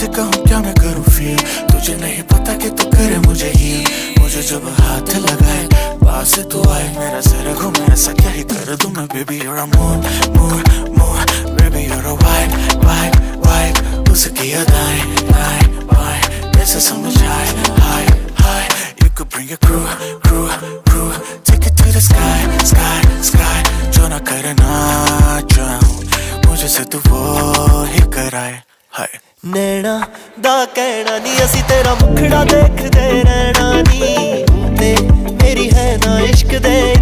कैसे कहूँ, क्या मैं करूँ फील तुझे नहीं पता कि तू करे मुझे ही मुझे जब हाथ लगाए, पास से तू आए। मेरा सर घूमे ऐसा क्या ही कर दूँ मैं? Baby you're a moon moon moon. Baby, you're a vibe उसकी अदाएँ, आए बाएँ कैसे समझ आए hi hi. You could bring your crew crew crew. Take it to the sky sky sky. जो ना करना चाहूँ मुझे से तू वो ही कराए. ਹਾਏ ਨੈਣਾ ਦਾ ਕਹਿਣਾ ਨਹੀਂ ਅਸੀਂ ਤੇਰਾ ਮੁਖੜਾ ਦੇਖਦੇ ਰਹਿਣਾ ਨਹੀਂ ਤੇ ਮੇਰੀ ਹੈ ਨਾ ਇਸ਼ਕ ਦੇ